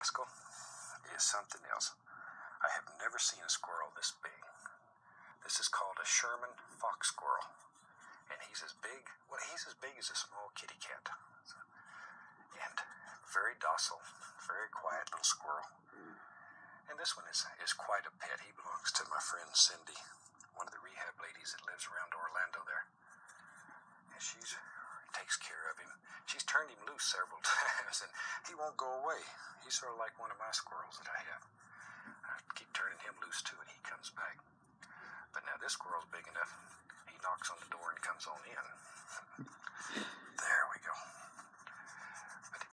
Rascal is something else. I have never seen a squirrel this big. This is called a Sherman fox squirrel. And he's as big, well, he's as big as a small kitty cat. And very docile, very quiet little squirrel. And this one is, is quite a pet. He belongs to my friend Cindy, one of the rehab ladies that lives around Orlando there. And she's takes care of him. She's turned him loose several times, and won't go away. He's sort of like one of my squirrels that I have. I keep turning him loose too, and he comes back. But now this squirrel's big enough, he knocks on